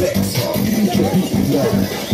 Six, two, one.